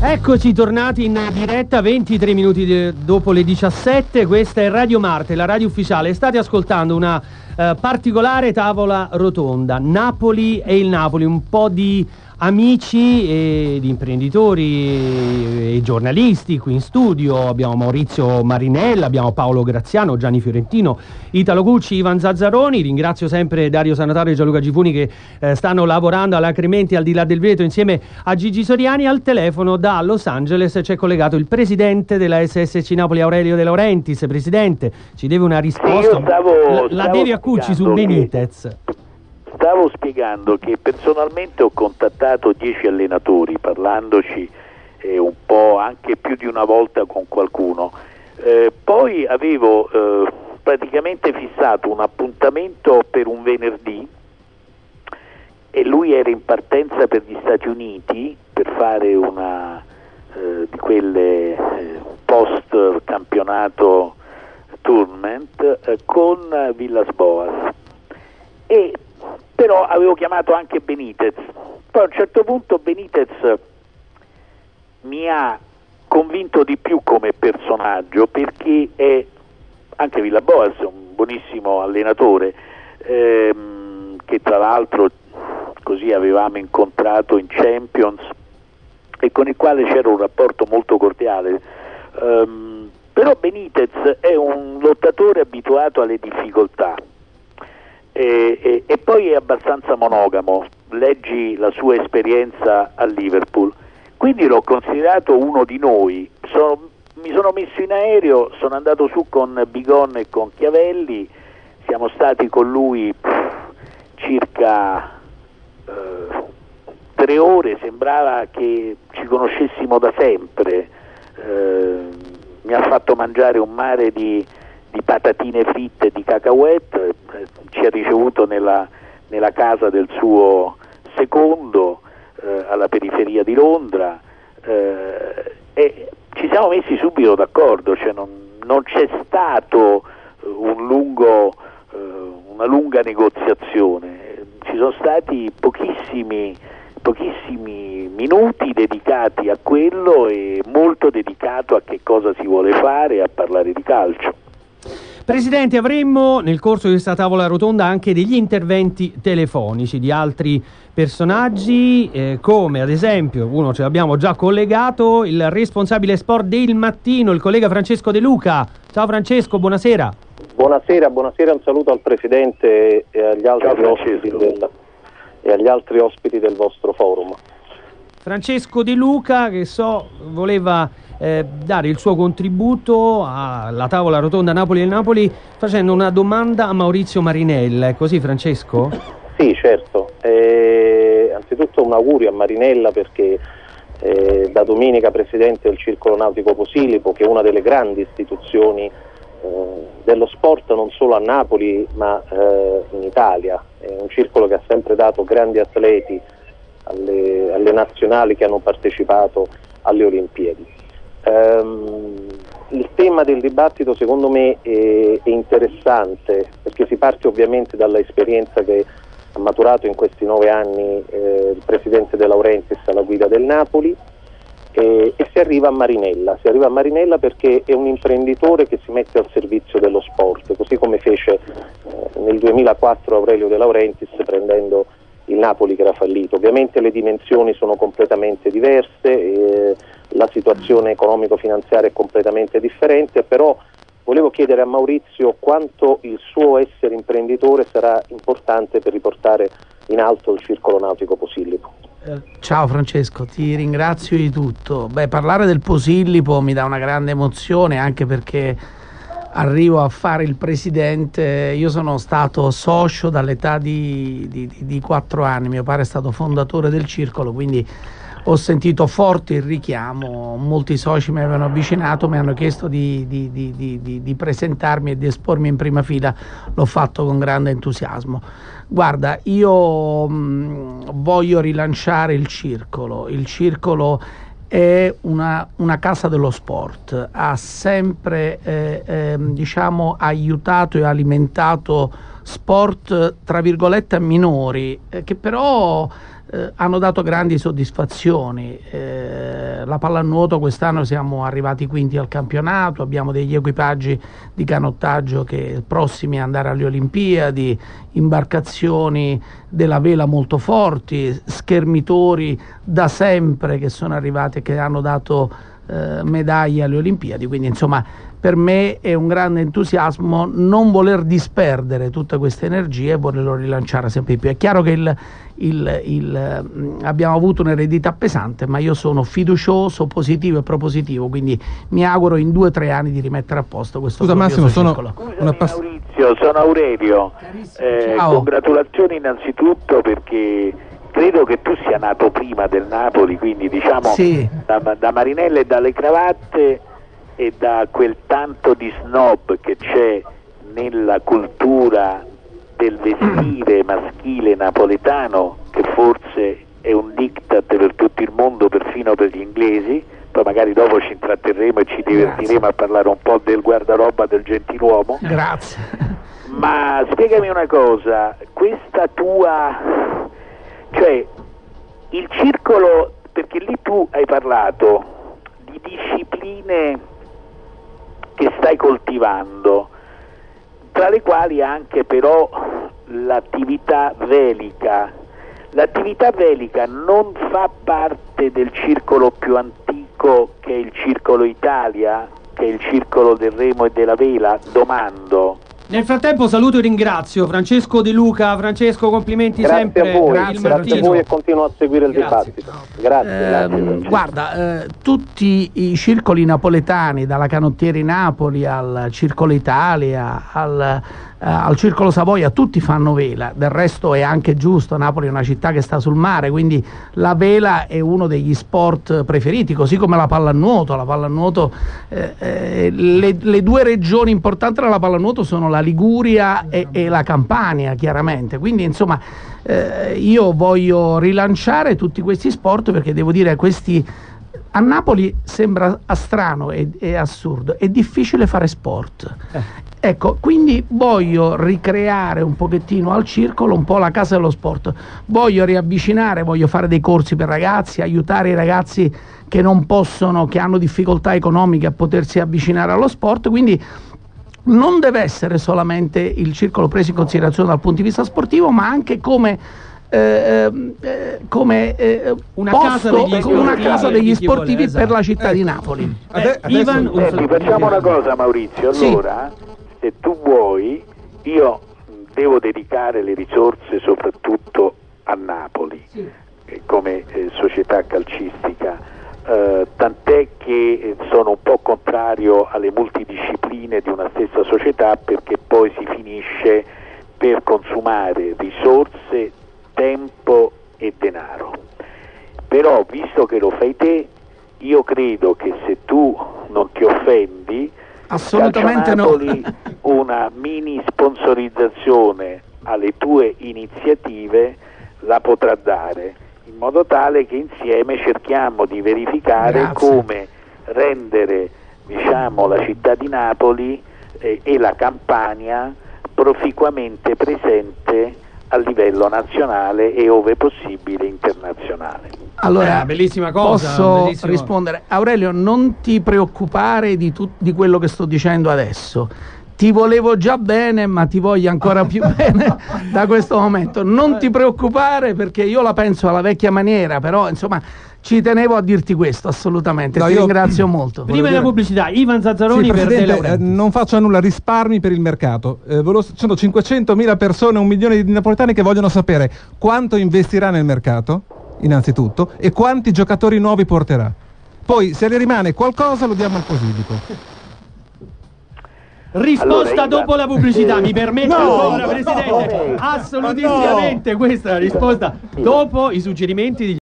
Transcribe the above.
Eccoci tornati in diretta 23 minuti de- dopo le 17, questa è Radio Marte, la radio ufficiale. State ascoltando una eh, particolare tavola rotonda, Napoli e il Napoli, un po' di amici e di imprenditori e giornalisti qui in studio. Abbiamo Maurizio Marinella, abbiamo Paolo Graziano, Gianni Fiorentino, Italo Gucci, Ivan Zazzaroni. Ringrazio sempre Dario Sanatario e Gianluca Gifuni che eh, stanno lavorando alacremente al di là del vetro insieme a Gigi Soriani. Al telefono da Los Angeles c'è collegato il presidente della SSC Napoli Aurelio De Laurentiis. Presidente, ci deve una risposta. Sì, stavo, la, la devi a Cucci su Benitez. Che stavo spiegando che personalmente ho contattato dieci allenatori parlandoci eh, un po' anche più di una volta con qualcuno. Eh, poi avevo eh, praticamente fissato un appuntamento per un venerdì e lui era in partenza per gli Stati Uniti per fare una eh, di quelle eh, post campionato tournament eh, con Villas Boas e però avevo chiamato anche Benitez. Poi a un certo punto Benitez mi ha convinto di più come personaggio perché è anche Villaboas, un buonissimo allenatore ehm, che tra l'altro così avevamo incontrato in Champions e con il quale c'era un rapporto molto cordiale. Um, però Benitez è un lottatore abituato alle difficoltà, e, e, e, poi è abbastanza monogamo, leggi la sua esperienza a Liverpool, quindi l'ho considerato uno di noi, sono, mi sono messo in aereo, sono andato su con Bigon e con Chiavelli, siamo stati con lui pff, circa eh, tre ore, sembrava che ci conoscessimo da sempre, eh, mi ha fatto mangiare un mare di di patatine fritte di cacahuète, eh, ci ha ricevuto nella, nella, casa del suo secondo eh, alla periferia di Londra eh, e ci siamo messi subito d'accordo, cioè non, non, c'è stato eh, un lungo, eh, una lunga negoziazione, ci sono stati pochissimi pochissimi minuti dedicati a quello e molto dedicato a che cosa si vuole fare a parlare di calcio. Presidente, avremmo nel corso di questa tavola rotonda anche degli interventi telefonici di altri personaggi, eh, come ad esempio, uno ce l'abbiamo già collegato, il responsabile sport del mattino, il collega Francesco De Luca. Ciao Francesco, buonasera. Buonasera, buonasera, un saluto al Presidente e agli altri, ospiti del, e agli altri ospiti del vostro forum. Francesco De Luca, che so voleva eh, dare il suo contributo alla tavola rotonda Napoli e Napoli facendo una domanda a Maurizio Marinella. È così Francesco? Sì, certo. Eh, anzitutto un augurio a Marinella perché eh, da domenica presidente del Circolo Nautico Posilipo, che è una delle grandi istituzioni eh, dello sport non solo a Napoli ma eh, in Italia. È un circolo che ha sempre dato grandi atleti alle, alle nazionali che hanno partecipato alle Olimpiadi. Um, il tema del dibattito secondo me è, è, interessante perché si parte ovviamente dall'esperienza che ha maturato in questi nove anni eh, il presidente De Laurentiis alla guida del Napoli e, e, si arriva a Marinella. Si arriva a Marinella perché è un imprenditore che si mette al servizio dello sport, così come fece eh, nel 2004 Aurelio De Laurentiis prendendo il Napoli che era fallito. Ovviamente le dimensioni sono completamente diverse. La situazione economico-finanziaria è completamente differente, però volevo chiedere a Maurizio quanto il suo essere imprenditore sarà importante per riportare in alto il circolo nautico Posillipo. Eh, ciao Francesco, ti ringrazio di tutto. Beh, parlare del Posillipo mi dà una grande emozione anche perché arrivo a fare il presidente, io sono stato socio dall'età di, di, di 4 anni, mio padre è stato fondatore del circolo, quindi ho sentito forte il richiamo, molti soci mi avevano avvicinato, mi hanno chiesto di, di, di, di, presentarmi e di espormi in prima fila, l'ho fatto con grande entusiasmo. Guarda, io mh, voglio rilanciare il circolo, il circolo è una, una casa dello sport, ha sempre eh, eh, diciamo, aiutato e alimentato sport tra virgolette minori, eh, che però eh, hanno dato grandi soddisfazioni. Eh, la pallanuoto quest'anno siamo arrivati quinti al campionato, abbiamo degli equipaggi di canottaggio che prossimi ad andare alle Olimpiadi, imbarcazioni della vela molto forti, schermitori da sempre che sono arrivati e che hanno dato eh, medaglie alle Olimpiadi, quindi insomma per me è un grande entusiasmo non voler disperdere tutte queste energie e volerlo rilanciare sempre più. È chiaro che il, il, il, mm, abbiamo avuto un'eredità pesante, ma io sono fiducioso, positivo e propositivo, quindi mi auguro in due o tre anni di rimettere a posto questo Scusa Massimo, sono Scusami, una pass- Maurizio, sono Aurelio. Eh, congratulazioni innanzitutto perché credo che tu sia nato prima del Napoli, quindi diciamo sì. da, da Marinella e dalle cravatte e da quel tanto di snob che c'è nella cultura del vestire maschile napoletano che forse è un diktat per tutto il mondo, perfino per gli inglesi, poi magari dopo ci intratterremo e ci divertiremo Grazie. a parlare un po' del guardaroba del gentiluomo. Grazie. Ma spiegami una cosa, questa tua, cioè il circolo, perché lì tu hai parlato di discipline stai coltivando, tra le quali anche però l'attività velica. L'attività velica non fa parte del circolo più antico che è il circolo Italia, che è il circolo del remo e della vela? Domando. Nel frattempo saluto e ringrazio Francesco De Luca. Francesco, complimenti grazie sempre. A voi, grazie, grazie a voi e continuo a seguire il grazie. dibattito. Grazie. Eh, grazie guarda, eh, tutti i circoli napoletani, dalla Canottieri Napoli al Circolo Italia, al eh, al Circolo Savoia tutti fanno vela, del resto è anche giusto, Napoli è una città che sta sul mare, quindi la vela è uno degli sport preferiti, così come la pallanuoto. La pallanuoto eh, eh, le, le, due regioni importanti della pallanuoto sono la Liguria e, e la Campania, chiaramente. Quindi insomma eh, io voglio rilanciare tutti questi sport perché devo dire questi a Napoli sembra strano e, e, assurdo, è difficile fare sport. Eh. Ecco, quindi voglio ricreare un pochettino al circolo un po' la casa dello sport. Voglio riavvicinare, voglio fare dei corsi per ragazzi, aiutare i ragazzi che non possono, che hanno difficoltà economiche a potersi avvicinare allo sport, quindi non deve essere solamente il circolo preso in considerazione dal punto di vista sportivo, ma anche come eh, eh, come eh, una, posto, casa degli, come una casa degli sportivi vuole, esatto. per la città di Napoli. Ade- Ivan, senti, facciamo una cosa Maurizio, allora sì. se tu vuoi io devo dedicare le risorse soprattutto a Napoli sì. come eh, società calcistica. Tant'è che sono un po' contrario alle multidiscipline di una stessa società perché poi si finisce per consumare risorse tempo e denaro. Però visto che lo fai te, io credo che se tu non ti offendi, assolutamente no. una mini sponsorizzazione alle tue iniziative la potrà dare, in modo tale che insieme cerchiamo di verificare Grazie. come rendere diciamo, la città di Napoli eh, e la Campania proficuamente presente a livello nazionale e ove possibile internazionale. Allora, eh, bellissima cosa. Posso bellissimo. rispondere? Aurelio, non ti preoccupare di, tu, di quello che sto dicendo adesso ti volevo già bene, ma ti voglio ancora più bene da questo momento. Non ti preoccupare perché io la penso alla vecchia maniera, però insomma ci tenevo a dirti questo, assolutamente. No, Ti ringrazio molto. Prima della pubblicità, Ivan Zazzaroni sì, per eh, Non faccio nulla, risparmi per il mercato. Eh, sono 500.000 persone, un milione di napoletani che vogliono sapere quanto investirà nel mercato, innanzitutto, e quanti giocatori nuovi porterà. Poi, se ne rimane qualcosa, lo diamo al Posilico. Risposta allora, dopo la pubblicità, mi permette no, ancora, Presidente? No, Assolutissimamente, questa è la risposta dopo i suggerimenti di